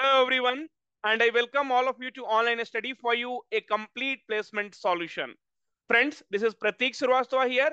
Hello everyone and I welcome all of you to online study for you a complete placement solution. Friends, this is Pratik Srivastava here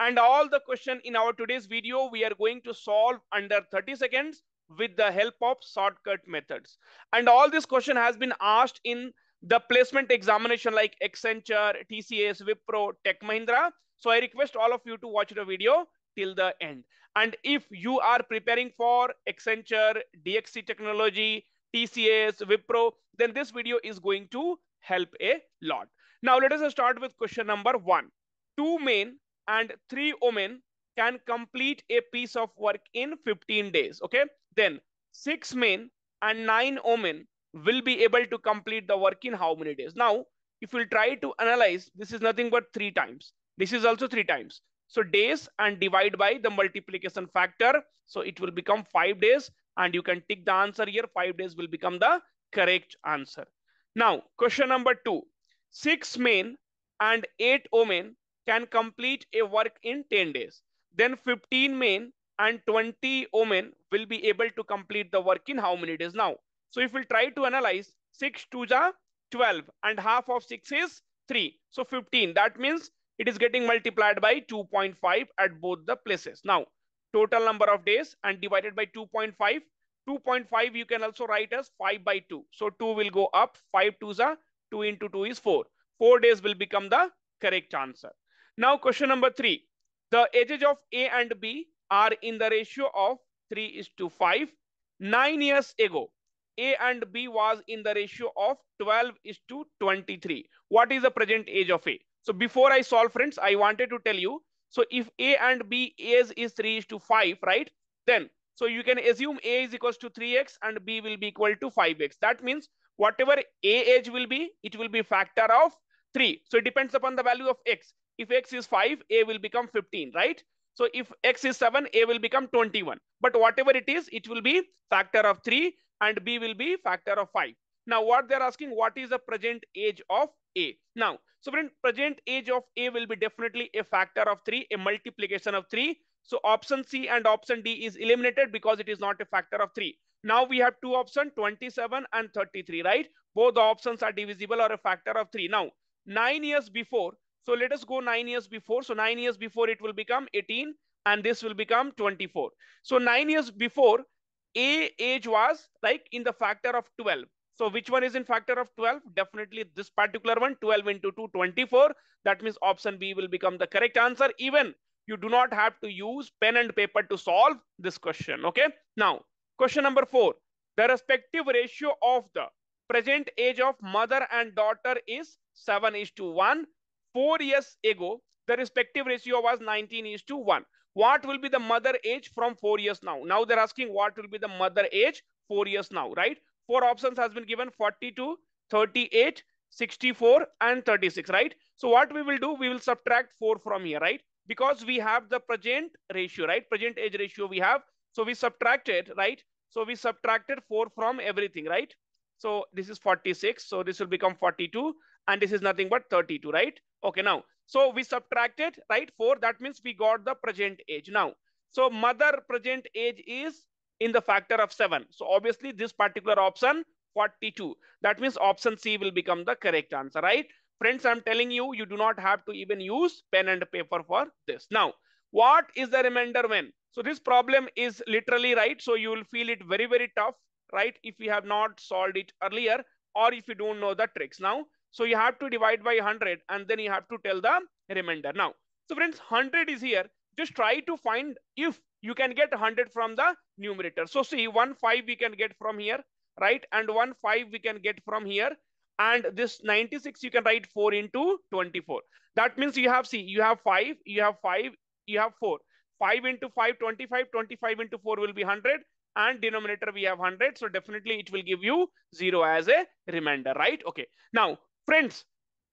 and all the question in our today's video we are going to solve under 30 seconds with the help of shortcut methods. And all this question has been asked in the placement examination like Accenture, TCS, Wipro, Tech Mahindra. So I request all of you to watch the video till the end. And if you are preparing for Accenture, DXC Technology, TCS, Wipro, then this video is going to help a lot. Now let us start with question number one. Two men and three women can complete a piece of work in 15 days. Okay. Then six men and nine women will be able to complete the work in how many days? Now, if we'll try to analyze, this is nothing but three times. This is also three times. So days and divide by the multiplication factor. So it will become five days and you can tick the answer here. Five days will become the correct answer. Now, question number two. Six men and eight women can complete a work in 10 days. Then 15 men and 20 women will be able to complete the work in how many days now? So if we try to analyze 6 to the 12 and half of 6 is 3. So 15. That means it is getting multiplied by 2.5 at both the places. Now, total number of days and divided by 2.5. 2.5 you can also write as 5 by 2. So 2 will go up. 5 to the 2 into 2 is 4. 4 days will become the correct answer. Now question number 3. The ages of A and B are in the ratio of 3 is to 5. 9 years ago, A and B was in the ratio of 12 is to 23. What is the present age of A? So before I solve friends, I wanted to tell you. So if A and B is, is 3 is to 5, right? Then, so you can assume A is equals to 3x and B will be equal to 5x. That means whatever A age will be, it will be factor of 3. So it depends upon the value of x. If x is 5, A will become 15, right? So if x is 7, A will become 21. But whatever it is, it will be factor of 3 and B will be factor of 5. Now what they're asking, what is the present age of A? Now, so friend, present age of A will be definitely a factor of 3, a multiplication of 3. So option C and option D is eliminated because it is not a factor of 3. Now we have two options, 27 and 33, right? Both the options are divisible or a factor of 3. Now, 9 years before, so let us go 9 years before. So 9 years before it will become 18 and this will become 24. So 9 years before, A age was like in the factor of 12. So which one is in factor of 12? Definitely this particular one, 12 into 2, 24. That means option B will become the correct answer. Even you do not have to use pen and paper to solve this question. Okay. Now, question number four. The respective ratio of the present age of mother and daughter is 7 is to 1. Four years ago, the respective ratio was 19 is to 1. What will be the mother age from four years now? Now they're asking what will be the mother age four years now, right? Four options has been given 42, 38, 64 and 36, right? So what we will do, we will subtract 4 from here, right? Because we have the present ratio, right? Present age ratio we have. So we subtracted, right? So we subtracted 4 from everything, right? So this is 46. So this will become 42 and this is nothing but 32, right? Okay, now, so we subtracted, right? 4, that means we got the present age. Now, so mother present age is in the factor of 7. So obviously this particular option 42. That means option C will become the correct answer, right? Friends, I'm telling you, you do not have to even use pen and paper for this. Now, what is the remainder when? So this problem is literally right. So you will feel it very, very tough, right? If you have not solved it earlier or if you don't know the tricks now. So you have to divide by 100 and then you have to tell the remainder. Now, so friends, 100 is here. Just try to find if you can get 100 from the numerator. So see, 1 5 we can get from here, right? And 1 5 we can get from here. And this 96 you can write 4 into 24. That means you have, see, you have 5, you have 5, you have 4. 5 into 5, 25, 25 into 4 will be 100 and denominator we have 100. So definitely it will give you 0 as a remainder, right? Okay. Now, friends,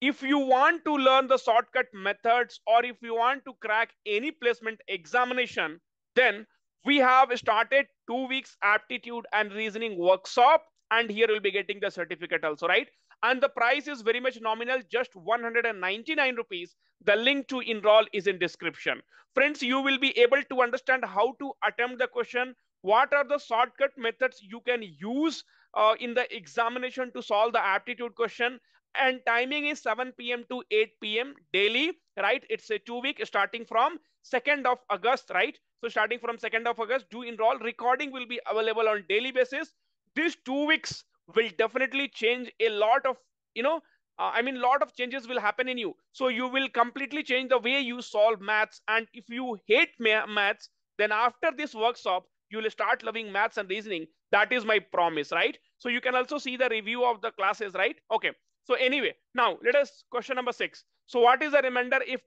if you want to learn the shortcut methods or if you want to crack any placement examination, then we have started two weeks aptitude and reasoning workshop and here you'll be getting the certificate also, right? And the price is very much nominal, just 199 rupees. The link to enroll is in description. Friends, you will be able to understand how to attempt the question, what are the shortcut methods you can use uh, in the examination to solve the aptitude question and timing is 7 p.m. to 8 p.m. daily, right? It's a two week starting from 2nd of August, right? So starting from 2nd of August, do enroll. Recording will be available on daily basis. These two weeks will definitely change a lot of, you know, uh, I mean, lot of changes will happen in you. So you will completely change the way you solve maths. And if you hate ma maths, then after this workshop, you will start loving maths and reasoning. That is my promise, right? So you can also see the review of the classes, right? Okay. So anyway, now let us question number six. So what is the remainder if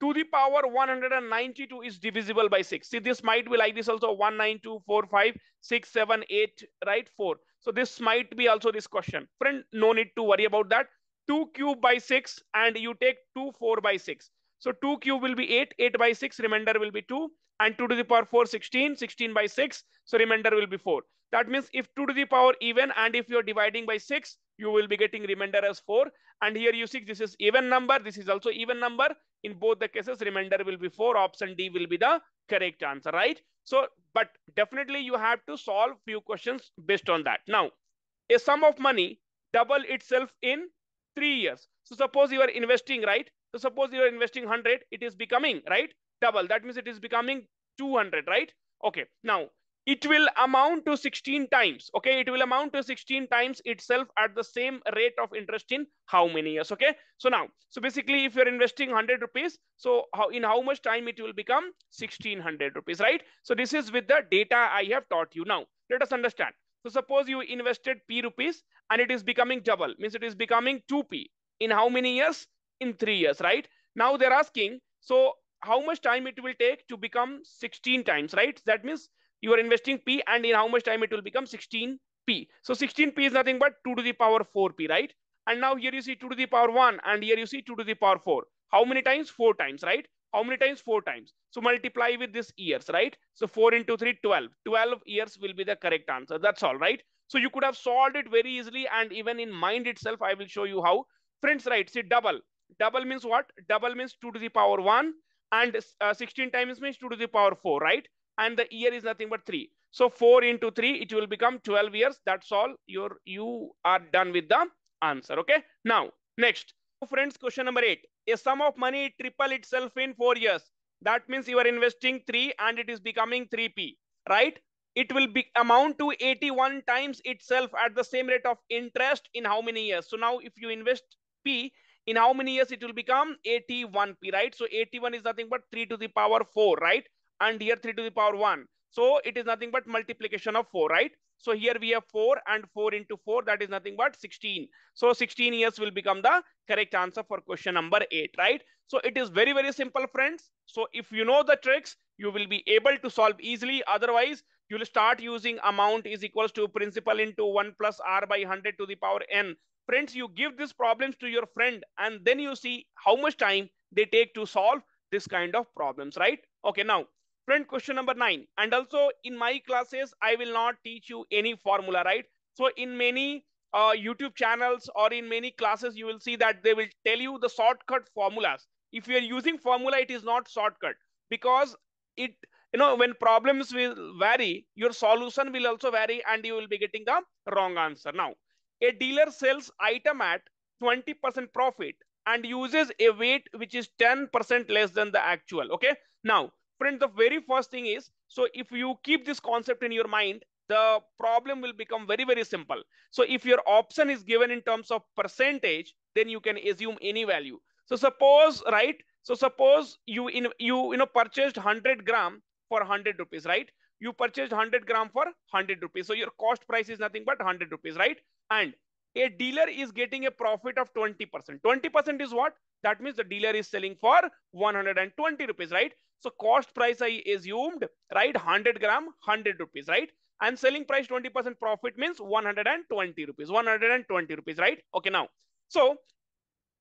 2 to the power 192 is divisible by 6? See, this might be like this also 192, 4, 5, 6, 7, 8, right? 4. So this might be also this question. Friend, no need to worry about that. 2 cube by 6 and you take 2, 4 by 6. So 2 cube will be 8, 8 by 6, remainder will be 2 and 2 to the power 4, 16, 16 by 6. So remainder will be 4. That means if 2 to the power even and if you're dividing by 6, you will be getting remainder as 4. And here you see this is even number. This is also even number. In both the cases, remainder will be 4. Option D will be the correct answer, right? So, but definitely you have to solve few questions based on that. Now, a sum of money double itself in three years. So suppose you are investing, right? So suppose you are investing 100, it is becoming, right? Double. That means it is becoming 200, right? Okay. Now, it will amount to 16 times okay it will amount to 16 times itself at the same rate of interest in how many years okay so now so basically if you're investing 100 rupees so how in how much time it will become 1600 rupees right so this is with the data i have taught you now let us understand so suppose you invested p rupees and it is becoming double means it is becoming 2p in how many years in 3 years right now they're asking so how much time it will take to become 16 times right that means you are investing P and in how much time it will become 16P. So 16P is nothing but 2 to the power 4P, right? And now here you see 2 to the power 1 and here you see 2 to the power 4. How many times? 4 times, right? How many times? 4 times. So multiply with this years, right? So 4 into 3, 12. 12 years will be the correct answer. That's all, right? So you could have solved it very easily and even in mind itself, I will show you how. Friends, right, see double. Double means what? Double means 2 to the power 1 and uh, 16 times means 2 to the power 4, right? and the year is nothing but 3. So 4 into 3, it will become 12 years. That's all. You're, you are done with the answer. Okay. Now, next. Friends, question number 8. A sum of money triple itself in 4 years. That means you are investing 3 and it is becoming 3p. Right? It will be amount to 81 times itself at the same rate of interest in how many years? So now if you invest p, in how many years it will become 81p, right? So 81 is nothing but 3 to the power 4, right? and here 3 to the power 1. So it is nothing but multiplication of 4, right? So here we have 4 and 4 into 4, that is nothing but 16. So 16 years will become the correct answer for question number 8, right? So it is very, very simple, friends. So if you know the tricks, you will be able to solve easily. Otherwise, you will start using amount is equals to principal into 1 plus r by 100 to the power n. Friends, you give these problems to your friend and then you see how much time they take to solve this kind of problems, right? Okay, now Friend, question number nine. And also in my classes, I will not teach you any formula, right? So in many uh, YouTube channels or in many classes, you will see that they will tell you the shortcut formulas. If you are using formula, it is not shortcut because it, you know, when problems will vary, your solution will also vary and you will be getting the wrong answer. Now, a dealer sells item at 20% profit and uses a weight which is 10% less than the actual. Okay. Now, Friend, the very first thing is, so if you keep this concept in your mind, the problem will become very, very simple. So if your option is given in terms of percentage, then you can assume any value. So suppose, right? So suppose you in you you know purchased 100 gram for 100 rupees, right? You purchased 100 gram for 100 rupees. So your cost price is nothing but 100 rupees, right? And a dealer is getting a profit of 20%. 20% is what? That means the dealer is selling for 120 rupees, right? So cost price I assumed, right? 100 gram, 100 rupees, right? And selling price 20% profit means 120 rupees, 120 rupees, right? Okay, now. So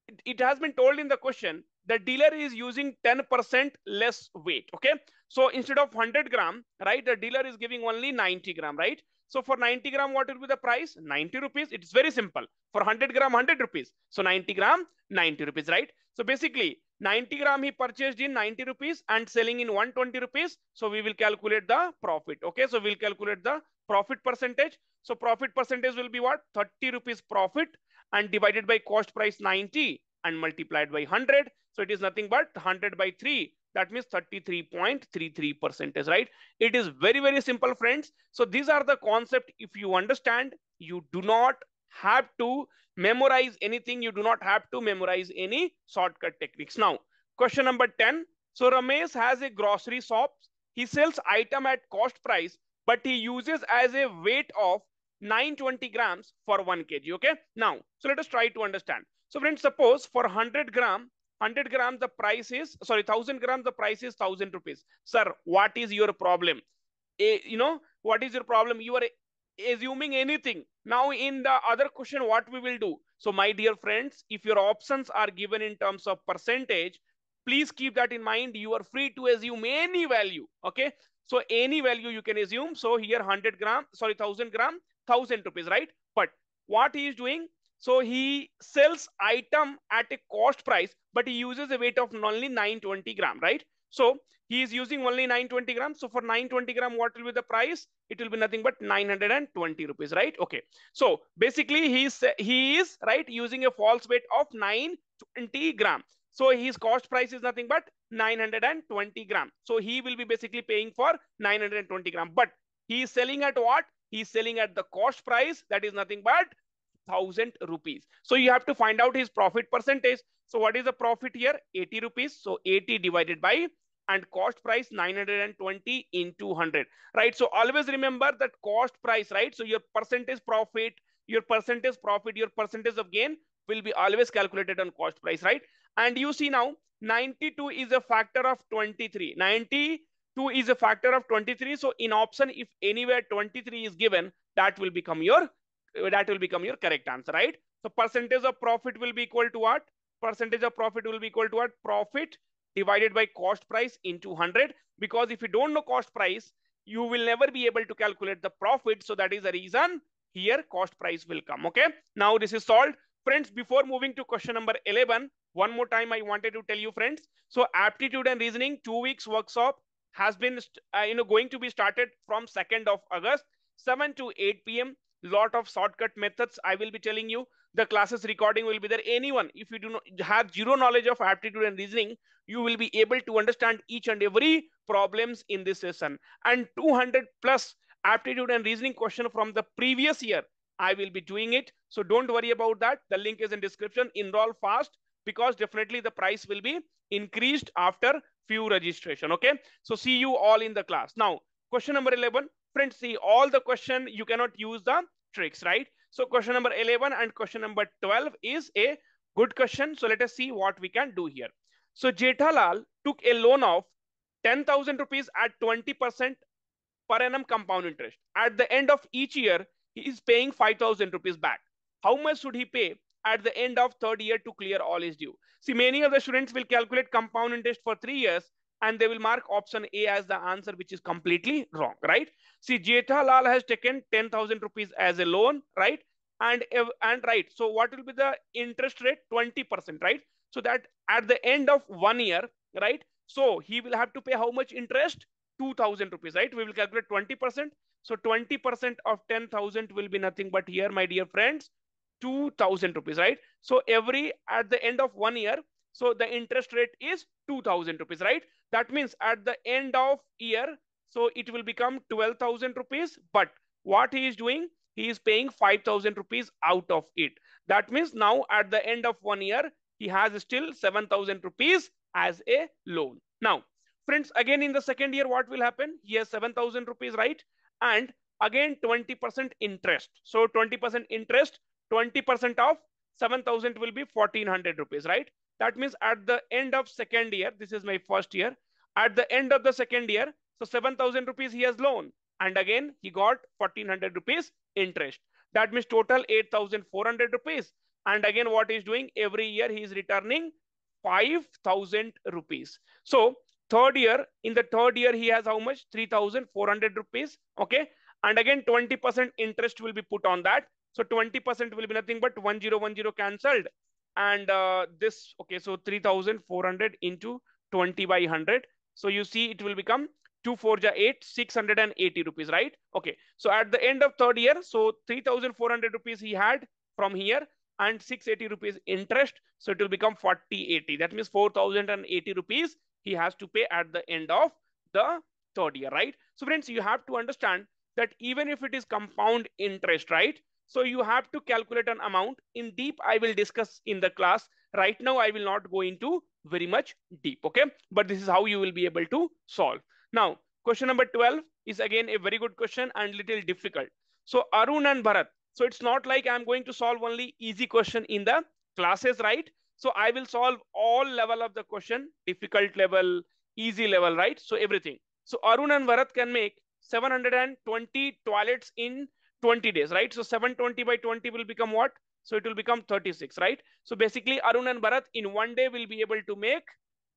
it, it has been told in the question, the dealer is using 10% less weight, okay? So instead of 100 gram, right, the dealer is giving only 90 gram, right? So for 90 gram, what will be the price? 90 rupees. It's very simple. For 100 gram, 100 rupees. So 90 gram, 90 rupees, right? So basically 90 gram he purchased in 90 rupees and selling in 120 rupees. So we will calculate the profit. Okay. So we'll calculate the profit percentage. So profit percentage will be what? 30 rupees profit and divided by cost price 90 and multiplied by 100. So it is nothing but 100 by 3. That means 33.33% is right? It is very, very simple, friends. So these are the concept. If you understand, you do not have to memorize anything. You do not have to memorize any shortcut techniques. Now, question number 10. So Ramesh has a grocery shop. He sells item at cost price, but he uses as a weight of 920 grams for 1 kg. Okay. Now, so let us try to understand. So friends, suppose for 100 gram, 100 grams, the price is, sorry, 1000 grams, the price is 1000 rupees. Sir, what is your problem? A, you know, what is your problem? You are assuming anything. Now in the other question, what we will do? So my dear friends, if your options are given in terms of percentage, please keep that in mind. You are free to assume any value. Okay. So any value you can assume. So here 100 gram, sorry, 1000 gram, 1000 rupees, right? But what he is doing, so he sells item at a cost price, but he uses a weight of only 920 gram, right? So he is using only 920 gram. So for 920 gram, what will be the price? It will be nothing but 920 rupees, right? Okay. So basically he is, he is right using a false weight of 920 gram. So his cost price is nothing but 920 gram. So he will be basically paying for 920 gram. But he is selling at what? He is selling at the cost price. That is nothing but 1000 rupees. So you have to find out his profit percentage. So what is the profit here? 80 rupees. So 80 divided by and cost price 920 into 100, right? So always remember that cost price, right? So your percentage profit, your percentage profit, your percentage of gain will be always calculated on cost price, right? And you see now 92 is a factor of 23. 92 is a factor of 23. So in option, if anywhere 23 is given, that will become your that will become your correct answer, right? So percentage of profit will be equal to what? Percentage of profit will be equal to what? Profit divided by cost price into 100. Because if you don't know cost price, you will never be able to calculate the profit. So that is the reason here cost price will come. Okay. Now this is solved. Friends, before moving to question number 11, one more time I wanted to tell you friends. So aptitude and reasoning two weeks workshop has been uh, you know going to be started from 2nd of August 7 to 8 p.m lot of shortcut methods I will be telling you. The classes recording will be there. Anyone, if you do not have zero knowledge of aptitude and reasoning, you will be able to understand each and every problems in this session. And 200 plus aptitude and reasoning question from the previous year, I will be doing it. So don't worry about that. The link is in description. Enroll fast because definitely the price will be increased after few registration. Okay. So see you all in the class. Now, question number 11 Friends, see all the question, you cannot use the tricks, right? So question number 11 and question number 12 is a good question. So let us see what we can do here. So Jethalal took a loan of 10,000 rupees at 20% per annum compound interest. At the end of each year, he is paying 5,000 rupees back. How much should he pay at the end of third year to clear all his due? See, many of the students will calculate compound interest for three years and they will mark option A as the answer, which is completely wrong, right? See, Jethalal has taken 10,000 rupees as a loan, right? And, and right, so what will be the interest rate? 20%, right? So that at the end of one year, right? So he will have to pay how much interest? 2000 rupees, right? We will calculate 20%. So 20% of 10,000 will be nothing but here, my dear friends, 2000 rupees, right? So every, at the end of one year, so the interest rate is 2000 rupees, right? That means at the end of year, so it will become 12,000 rupees. But what he is doing, he is paying 5,000 rupees out of it. That means now at the end of one year, he has still 7,000 rupees as a loan. Now, friends, again in the second year, what will happen? He has 7,000 rupees, right? And again, 20% interest. So 20% interest, 20% of 7,000 will be 1400 rupees, right? That means at the end of second year, this is my first year. At the end of the second year, so 7,000 rupees he has loan. And again, he got 1400 rupees interest. That means total 8,400 rupees. And again, what he's doing every year, he is returning 5,000 rupees. So third year, in the third year, he has how much? 3,400 rupees. Okay. And again, 20% interest will be put on that. So 20% will be nothing but 1010 cancelled and uh, this okay so 3400 into 20 by 100 so you see it will become 2 4 ja 8 680 rupees right? Okay. So at the end of third year so 3400 rupees he had from here and 680 rupees interest. So it will become 4080 that means 4080 rupees he has to pay at the end of the third year right? So friends you have to understand that even if it is compound interest right so you have to calculate an amount in deep i will discuss in the class right now i will not go into very much deep okay but this is how you will be able to solve now, question number 12 is again a very good question and little difficult. So Arun and Bharat. So it's not like I'm going to solve only easy question in the classes, right? So I will solve all level of the question, difficult level, easy level, right? So everything. So Arun and Bharat can make 720 toilets in 20 days, right? So 720 by 20 will become what? So it will become 36, right? So basically Arun and Bharat in one day will be able to make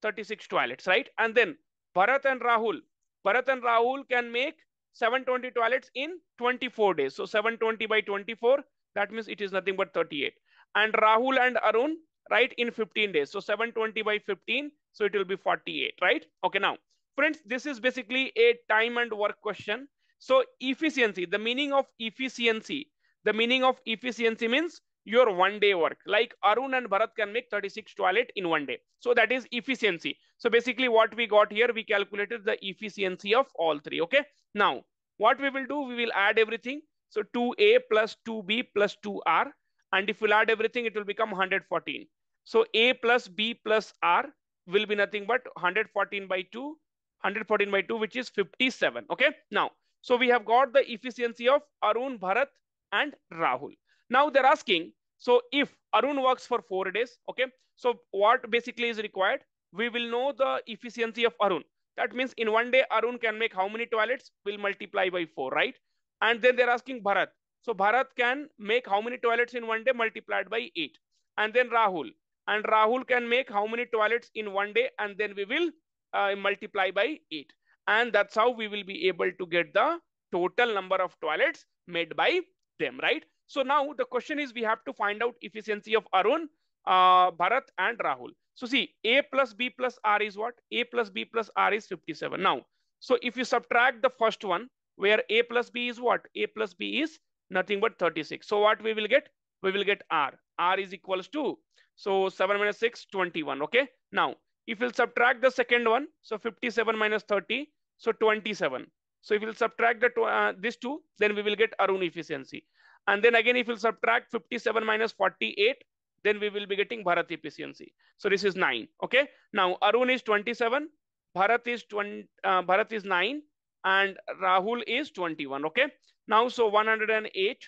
36 toilets, right? And then Bharat and Rahul. Bharat and Rahul can make 720 toilets in 24 days. So 720 by 24, that means it is nothing but 38. And Rahul and Arun, right, in 15 days. So 720 by 15, so it will be 48, right? Okay, now, friends, this is basically a time and work question. So efficiency, the meaning of efficiency, the meaning of efficiency means your one day work. Like Arun and Bharat can make 36 toilet in one day. So that is efficiency. So basically what we got here, we calculated the efficiency of all three. Okay. Now what we will do, we will add everything. So 2A plus 2B plus 2R. And if we'll add everything, it will become 114. So A plus B plus R will be nothing but 114 by 2, 114 by 2, which is 57. Okay. Now, so we have got the efficiency of Arun, Bharat and Rahul. Now they're asking, so if Arun works for four days, okay, so what basically is required? We will know the efficiency of Arun. That means in one day, Arun can make how many toilets? We'll multiply by four, right? And then they're asking Bharat. So Bharat can make how many toilets in one day multiplied by eight. And then Rahul. And Rahul can make how many toilets in one day? And then we will uh, multiply by eight. And that's how we will be able to get the total number of toilets made by them, right? So now the question is we have to find out efficiency of Arun, uh, Bharat and Rahul. So see, A plus B plus R is what? A plus B plus R is 57. Now, so if you subtract the first one, where A plus B is what? A plus B is nothing but 36. So what we will get? We will get R. R is equals to, so 7 minus 6, 21. Okay. Now, if we'll subtract the second one, so 57 minus 30, so 27. So if we'll subtract the uh, this two, then we will get Arun efficiency. And then again, if we'll subtract 57 minus 48, then we will be getting Bharat efficiency. So this is 9. Okay. Now Arun is 27, Bharat is 20, uh, Bharat is 9, and Rahul is 21. Okay. Now, so 108,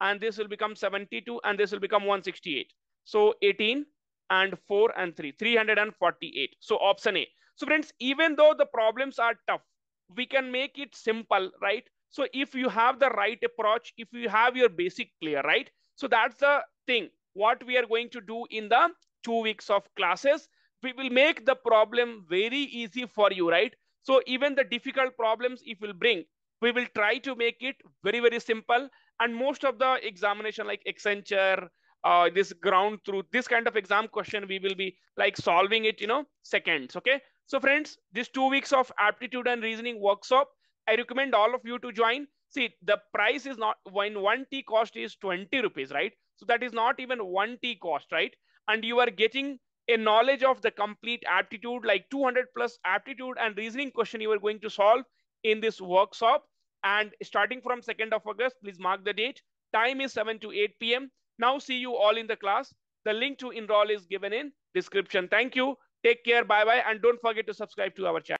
and this will become 72, and this will become 168. So 18 and 4 and 3, 348. So option A. So friends, even though the problems are tough, we can make it simple, right? So if you have the right approach, if you have your basic clear, right? So that's the thing. What we are going to do in the two weeks of classes, we will make the problem very easy for you, right? So even the difficult problems, if we'll bring, we will try to make it very, very simple. And most of the examination like Accenture, uh, this ground truth, this kind of exam question, we will be like solving it, you know, seconds. Okay. So friends, this two weeks of aptitude and reasoning workshop, I recommend all of you to join. See, the price is not when one tea cost is 20 rupees, right? So that is not even one tea cost, right? And you are getting a knowledge of the complete aptitude, like 200 plus aptitude and reasoning question you are going to solve in this workshop. And starting from 2nd of August, please mark the date. Time is 7 to 8 p.m. Now see you all in the class. The link to enroll is given in description. Thank you. Take care. Bye-bye. And don't forget to subscribe to our channel.